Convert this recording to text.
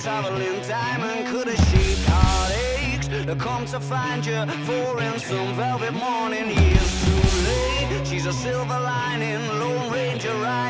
time traveling time and could have shaped heartaches to come to find you for in some velvet morning years too late. She's a silver lining lone ranger ride